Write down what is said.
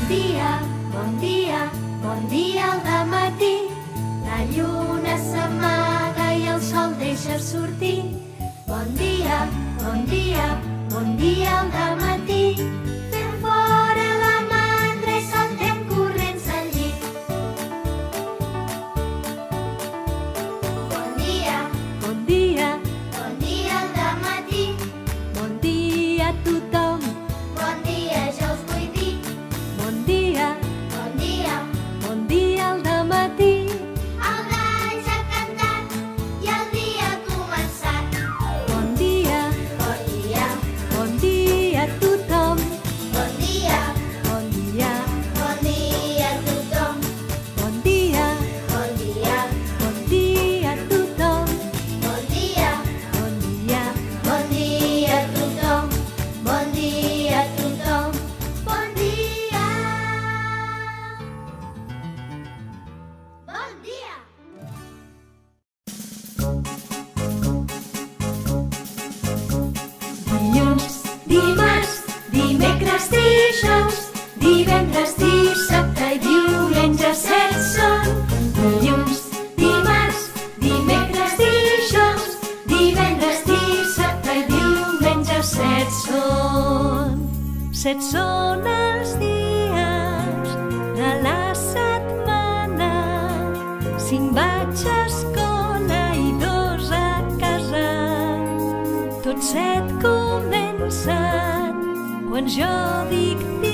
Bon dia, bon dia al matí. La lluna s'amaga i el sol deixa sortir. Bon dia, bon dia, bon dia al matí. Dilluns, dimarts, dimecres, dijous, divendres, dissabte i diumenge set són. Dilluns, dimarts, dimecres, dijous, divendres, dissabte i diumenge set són. Set són els dies de la setmana. Cinc vaig een Javik